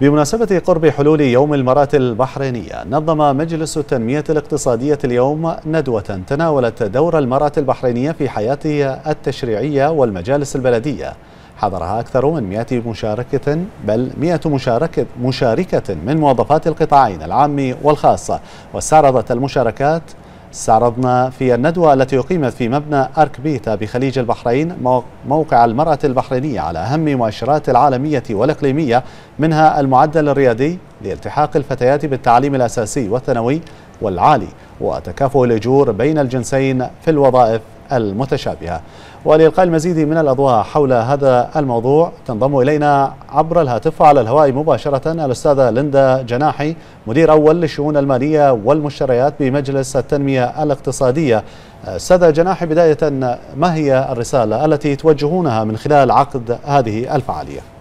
بمناسبة قرب حلول يوم المرأة البحرينية نظم مجلس التنمية الاقتصادية اليوم ندوة تناولت دور المرأة البحرينية في حياتها التشريعية والمجالس البلدية. حضرها أكثر من 100 مشاركة بل 100 مشاركة, مشاركة من موظفات القطاعين العام والخاصة. واستعرضت المشاركات استعرضنا في الندوة التي أقيمت في مبنى أرك بيتا بخليج البحرين موقع المرأة البحرينية على أهم مؤشرات العالمية والإقليمية منها المعدل الريادي لالتحاق الفتيات بالتعليم الأساسي والثانوي والعالي وتكافؤ الأجور بين الجنسين في الوظائف المتشابهة ولإلقاء المزيد من الأضواء حول هذا الموضوع تنضم إلينا عبر الهاتف على الهواء مباشرة الأستاذة ليندا جناحي مدير أول للشؤون المالية والمشتريات بمجلس التنمية الاقتصادية أستاذة جناحي بداية ما هي الرسالة التي توجهونها من خلال عقد هذه الفعالية؟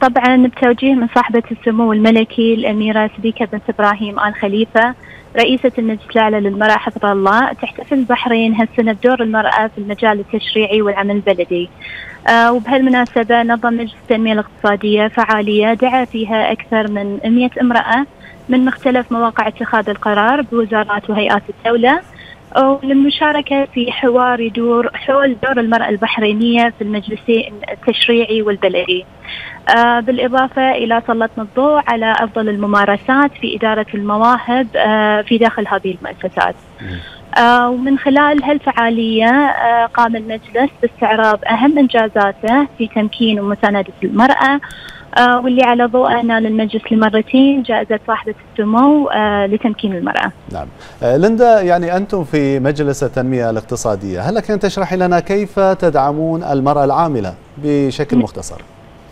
طبعا بتوجيه من صاحبة السمو الملكي الأميرة سبيكة بنت إبراهيم آل خليفة رئيسة المجلس الأعلى للمرأة حفظها الله تحتفل البحرين هالسنة بدور المرأة في المجال التشريعي والعمل البلدي. آه وبهالمناسبة نظم مجلس التنمية الاقتصادية فعالية دعا فيها أكثر من 100 امرأة من مختلف مواقع اتخاذ القرار بوزارات وهيئات الدولة. وللمشاركة في حوار يدور حول دور المرأة البحرينية في المجلسين التشريعي والبلدي. آه بالإضافة إلى سلطنا الضوء على أفضل الممارسات في إدارة المواهب آه في داخل هذه المؤسسات. ومن خلال هالفعالية آه قام المجلس باستعراض أهم إنجازاته في تمكين ومساندة المرأة. آه واللي على ضوءه نال المجلس لمرتين جائزة صاحبة السمو آه لتمكين المرأة. نعم. آه ليندا يعني أنتم في مجلس التنمية الاقتصادية هل لك أن تشرحي لنا كيف تدعمون المرأة العاملة بشكل مختصر؟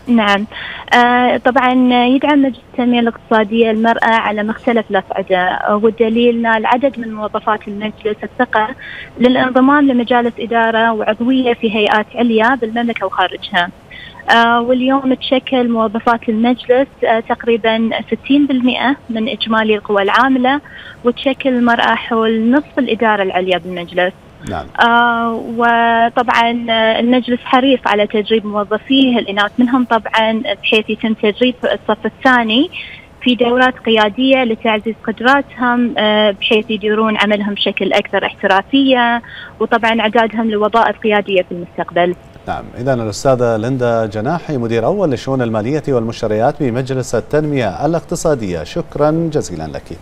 نعم. آه طبعا يدعم مجلس التنمية الاقتصادية المرأة على مختلف الأصعدة والدليل نال عدد من موظفات المجلس الثقة للانضمام لمجالس إدارة وعضوية في هيئات عليا بالمملكة وخارجها. آه واليوم تشكل موظفات المجلس آه تقريبا 60% من إجمالي القوى العاملة وتشكل المرأة حول نصف الإدارة العليا بالمجلس. نعم. آه وطبعا المجلس حريص على تدريب موظفيه الإناث منهم؟ طبعا بحيث يتم تدريب الصف الثاني في دورات قيادية لتعزيز قدراتهم بحيث يديرون عملهم بشكل أكثر احترافية وطبعا إعدادهم لوظائف قيادية في المستقبل. نعم. إذا الأستاذة ليندا جناحي مدير أول للشؤون المالية والمشتريات بمجلس التنمية الاقتصادية. شكرا جزيلا لك.